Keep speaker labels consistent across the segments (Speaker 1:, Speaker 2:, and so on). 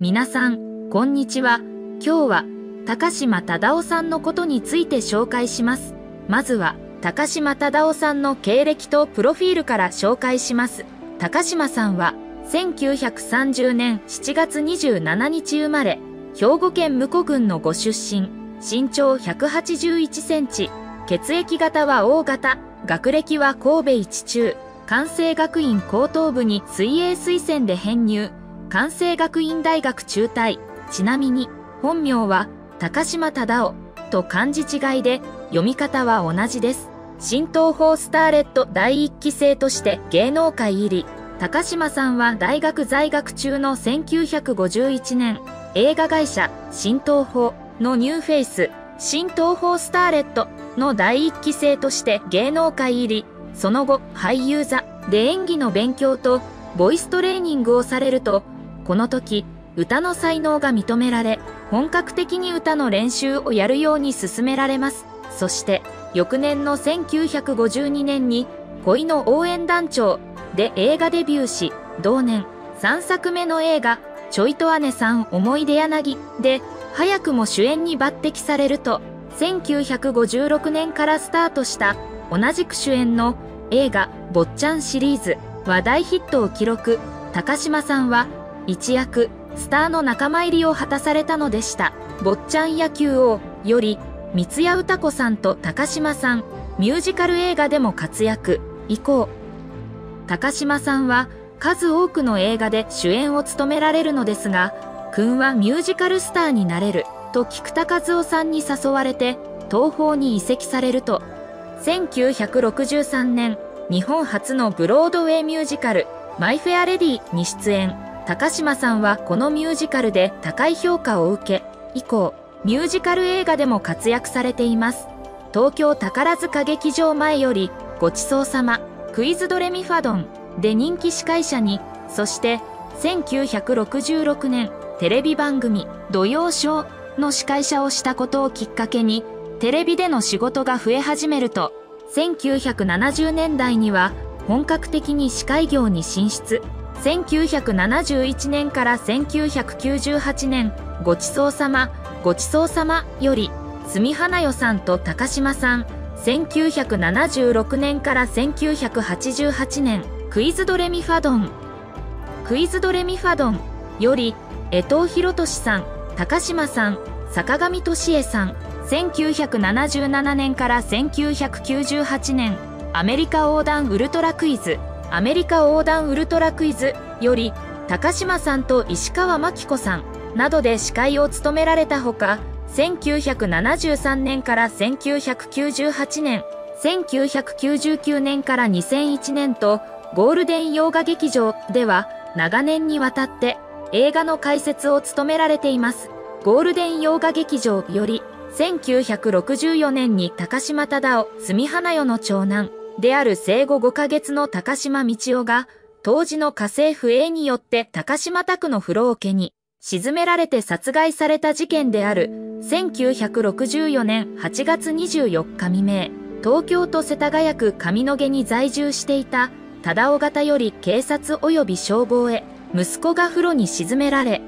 Speaker 1: 皆さん、こんにちは。今日は、高島忠夫さんのことについて紹介します。まずは、高島忠夫さんの経歴とプロフィールから紹介します。高島さんは、1930年7月27日生まれ、兵庫県武庫郡のご出身、身長181センチ、血液型は O 型、学歴は神戸一中、関西学院高等部に水泳推薦で編入、関西学院大学中退、ちなみに、本名は高島忠夫と漢字違いで読み方は同じです。新東宝スターレット第一期生として芸能界入り、高島さんは大学在学中の1951年、映画会社新東宝のニューフェイス、新東宝スターレット。の第一期生として芸能界入り、その後俳優座。で演技の勉強とボイストレーニングをされると、この時歌の才能が認められ、本格的に歌の練習をやるように進められます。そして、翌年の1952年に、恋の応援団長で映画デビューし、同年3作目の映画、ちょいと姉さん思い出柳で、早くも主演に抜擢されると、1956年からスタートした同じく主演の映画「坊ちゃん」シリーズは大ヒットを記録高島さんは一躍スターの仲間入りを果たされたのでした。坊ちゃん野球王より、三谷歌子さんと高島さん、ミュージカル映画でも活躍、以降。高島さんは数多くの映画で主演を務められるのですが、君はミュージカルスターになれる、と菊田和夫さんに誘われて、東宝に移籍されると、1963年、日本初のブロードウェイミュージカル、マイ・フェア・レディに出演。高島さんはこのミュージカルで高い評価を受け、以降、ミュージカル映画でも活躍されています。東京宝塚劇場前より、ごちそうさま、クイズドレミファドンで人気司会者に、そして、1966年、テレビ番組、土曜ショーの司会者をしたことをきっかけに、テレビでの仕事が増え始めると、1970年代には本格的に司会業に進出。1971年から1998年、ごちそうさま、ごちそうさまより、住花代さんと高島さん、1976年から1988年、クイズドレミファドン、クイズドレミファドンより、江藤博俊さん、高島さん、坂上俊恵さん、1977年から1998年、アメリカ横断ウルトラクイズ、アメリカ横断ウルトラクイズより高島さんと石川真紀子さんなどで司会を務められたほか1973年から1998年1999年から2001年とゴールデン洋画劇場では長年にわたって映画の解説を務められています。ゴールデン洋画劇場より1964年に高島忠夫、住花代の長男、である生後5ヶ月の高島道夫が、当時の家政婦 A によって高島宅の風呂桶に沈められて殺害された事件である1964年8月24日未明、東京都世田谷区上野毛に在住していた忠尾型より警察及び消防へ息子が風呂に沈められ、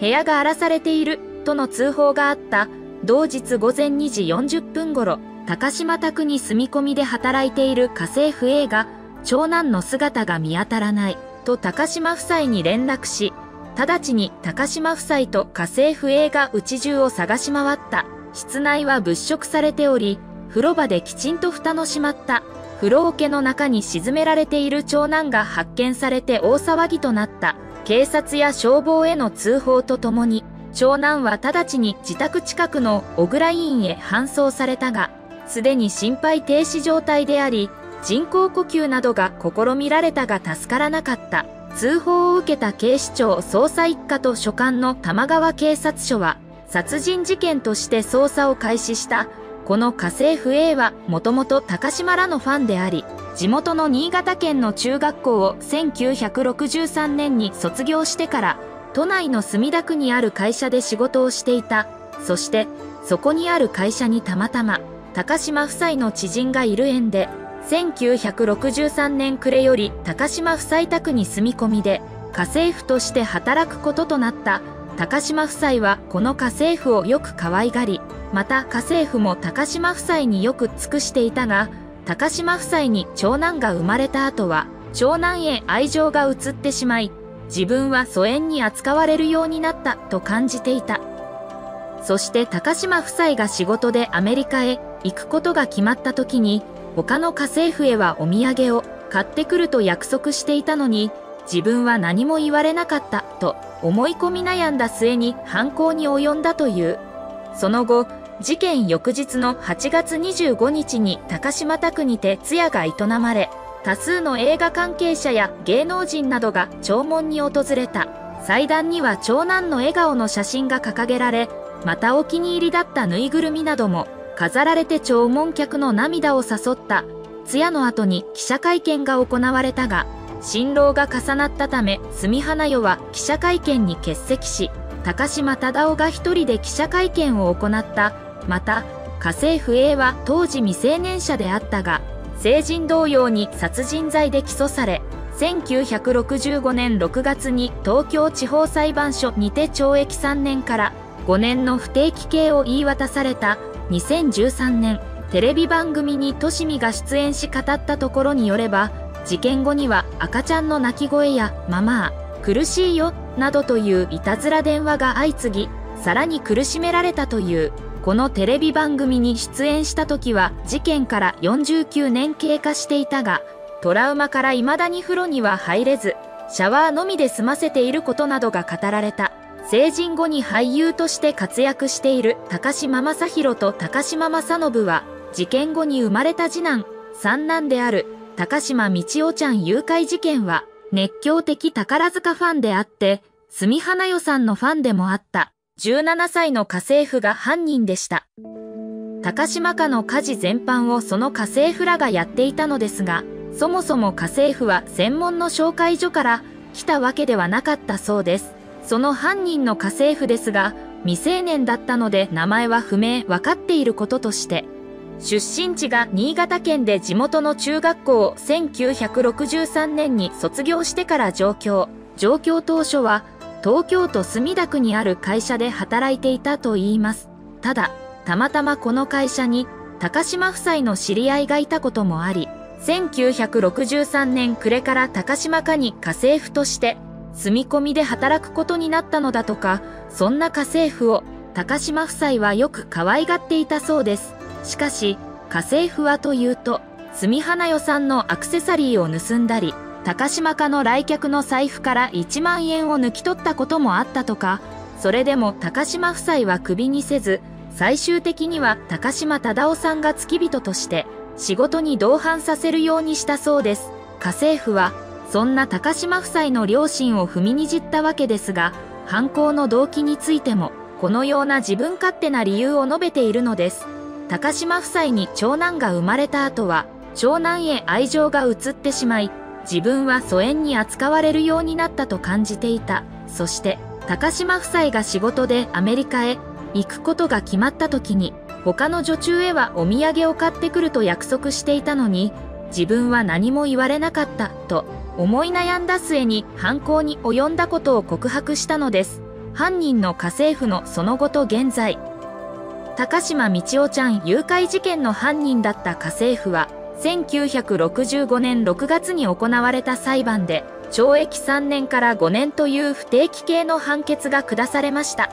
Speaker 1: 部屋が荒らされているとの通報があった同日午前2時40分頃、高島宅に住み込みで働いている家政婦 A が、長男の姿が見当たらない、と高島夫妻に連絡し、直ちに高島夫妻と家政婦 A が家中を探し回った。室内は物色されており、風呂場できちんと蓋の閉まった風呂桶の中に沈められている長男が発見されて大騒ぎとなった。警察や消防への通報とともに、長男は直ちに自宅近くの小倉医院へ搬送されたが、すでに心肺停止状態であり、人工呼吸などが試みられたが助からなかった。通報を受けた警視庁捜査一課と所管の玉川警察署は、殺人事件として捜査を開始した。この家政婦 A はもともと高島らのファンであり、地元の新潟県の中学校を1963年に卒業してから、都内の墨田区にある会社で仕事をしていた。そして、そこにある会社にたまたま、高島夫妻の知人がいる縁で、1963年暮れより高島夫妻宅に住み込みで、家政婦として働くこととなった高島夫妻はこの家政婦をよく可愛がり、また家政婦も高島夫妻によく尽くしていたが、高島夫妻に長男が生まれた後は、長男へ愛情が移ってしまい、自分は疎遠に扱われるようになったと感じていた。そして高島夫妻が仕事でアメリカへ行くことが決まった時に、他の家政婦へはお土産を買ってくると約束していたのに、自分は何も言われなかったと思い込み悩んだ末に犯行に及んだという。その後、事件翌日の8月25日に高島宅にて通夜が営まれ、多数の映画関係者や芸能人などが弔問に訪れた。祭壇には長男の笑顔の写真が掲げられ、またお気に入りだったぬいぐるみなども飾られて弔問客の涙を誘った。通夜の後に記者会見が行われたが新郎が重なったため住花代は記者会見に欠席し高島忠夫が一人で記者会見を行った。また家政婦 A は当時未成年者であったが成人同様に殺人罪で起訴され1965年6月に東京地方裁判所にて懲役3年から5年の不定期刑を言い渡された。2013年テレビ番組にとしみが出演し語ったところによれば事件後には赤ちゃんの泣き声や「ママ苦しいよ」などといういたずら電話が相次ぎさらに苦しめられたというこのテレビ番組に出演した時は事件から49年経過していたがトラウマから未だに風呂には入れずシャワーのみで済ませていることなどが語られた。成人後に俳優として活躍している高島正宏と高島正信は、事件後に生まれた次男、三男である高島道夫ちゃん誘拐事件は、熱狂的宝塚ファンであって、住花代さんのファンでもあった、17歳の家政婦が犯人でした。高島家の家事全般をその家政婦らがやっていたのですが、そもそも家政婦は専門の紹介所から来たわけではなかったそうです。その犯人の家政婦ですが、未成年だったので名前は不明分かっていることとして、出身地が新潟県で地元の中学校を1963年に卒業してから上京。上京当初は東京都墨田区にある会社で働いていたといいます。ただ、たまたまこの会社に高島夫妻の知り合いがいたこともあり、1963年暮れから高島家に家政婦として住み込みで働くことになったのだとか、そんな家政婦を高島夫妻はよく可愛がっていたそうです。しかし、家政婦はというと、住花代さんのアクセサリーを盗んだり、高島家の来客の財布から1万円を抜き取ったこともあったとか、それでも高島夫妻はクビにせず、最終的には高島忠夫さんが付き人として仕事に同伴させるようにしたそうです。家政婦はそんな高島夫妻の両親を踏みにじったわけですが、犯行の動機についても、このような自分勝手な理由を述べているのです。高島夫妻に長男が生まれた後は、長男へ愛情が移ってしまい、自分は疎遠に扱われるようになったと感じていた。そして、高島夫妻が仕事でアメリカへ行くことが決まった時に、他の女中へはお土産を買ってくると約束していたのに、自分は何も言われなかったと思い悩んだ末に犯行に及んだことを告白したのです。犯人の家政婦のその後と現在。高島道夫ちゃん誘拐事件の犯人だった家政婦は、1965年6月に行われた裁判で、懲役3年から5年という不定期刑の判決が下されました。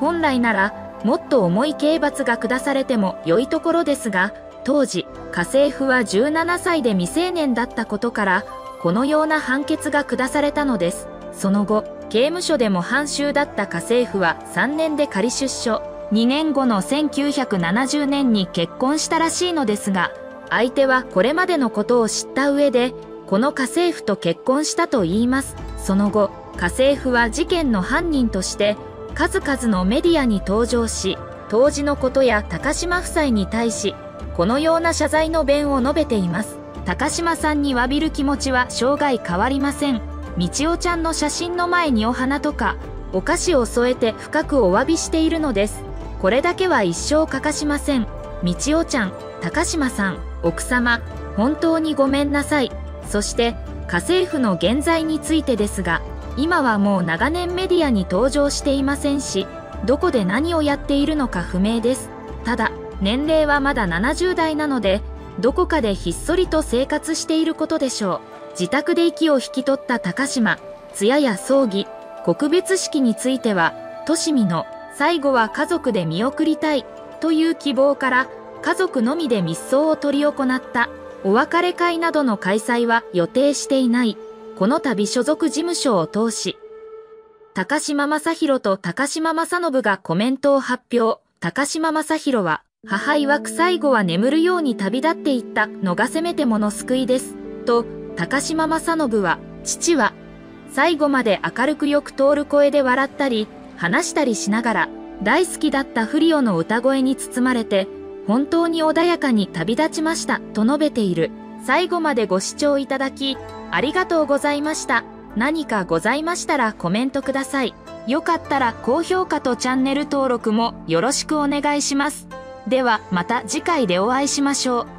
Speaker 1: 本来なら、もっと重い刑罰が下されても良いところですが、当時、家政婦は17歳で未成年だったことから、このような判決が下されたのです。その後、刑務所でも半囚だった家政婦は3年で仮出所。2年後の1970年に結婚したらしいのですが、相手はこれまでのことを知った上で、この家政婦と結婚したと言います。その後、家政婦は事件の犯人として、数々のメディアに登場し、当時のことや高島夫妻に対し、このような謝罪の弁を述べています。高島さんに詫びる気持ちは生涯変わりません。みちおちゃんの写真の前にお花とか、お菓子を添えて深くお詫びしているのです。これだけは一生欠かしません。みちおちゃん、高島さん、奥様、本当にごめんなさい。そして、家政婦の現在についてですが、今はもう長年メディアに登場していませんし、どこで何をやっているのか不明です。ただ、年齢はまだ70代なので、どこかでひっそりと生活していることでしょう。自宅で息を引き取った高島、通夜や葬儀、告別式については、としみの最後は家族で見送りたいという希望から家族のみで密葬を執り行ったお別れ会などの開催は予定していない。この度所属事務所を通し、高島正宏と高島正信がコメントを発表。高島正宏は、母曰く最後は眠るように旅立っていったのがせめてもの救いです。と、高島正信は、父は、最後まで明るくよく通る声で笑ったり、話したりしながら、大好きだったフリオの歌声に包まれて、本当に穏やかに旅立ちましたと述べている。最後までご視聴いただき、ありがとうございました。何かございましたらコメントください。よかったら高評価とチャンネル登録もよろしくお願いします。ではまた次回でお会いしましょう。